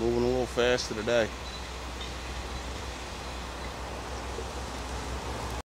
moving a little faster today.